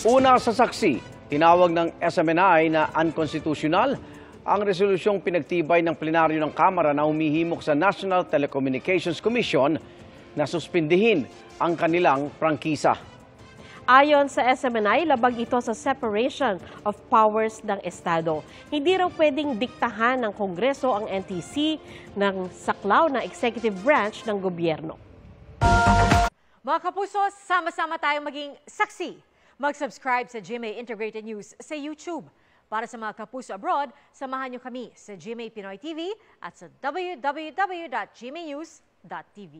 Una sa saksi, tinawag ng SMNI na unconstitutional ang resolusyong pinagtibay ng plenaryo ng Kamara na humihimok sa National Telecommunications Commission na suspindihin ang kanilang prangkisa. Ayon sa SMNI, labag ito sa separation of powers ng Estado. Hindi raw pwedeng diktahan ng Kongreso ang NTC ng saklaw na executive branch ng gobyerno. Mga kapuso, sama-sama tayong maging saksi. Mag-subscribe sa GMA Integrated News sa YouTube. Para sa mga kapuso abroad, samahan niyo kami sa GMA Pinoy TV at sa www.gmanews.tv.